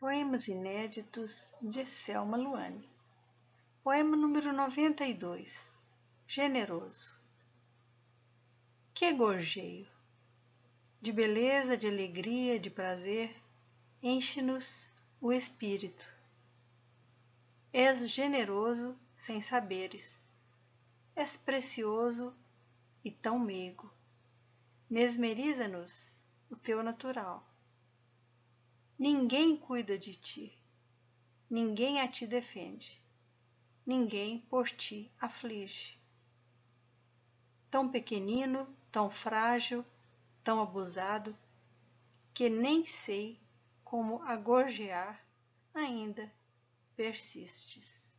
Poemas inéditos de Selma Luane. Poema número 92. Generoso. Que gorjeio! De beleza, de alegria, de prazer, enche-nos o espírito. És generoso sem saberes, és precioso e tão meigo. Mesmeriza-nos o teu natural Ninguém cuida de ti, ninguém a ti defende, ninguém por ti aflige. Tão pequenino, tão frágil, tão abusado, que nem sei como a gorjear ainda persistes.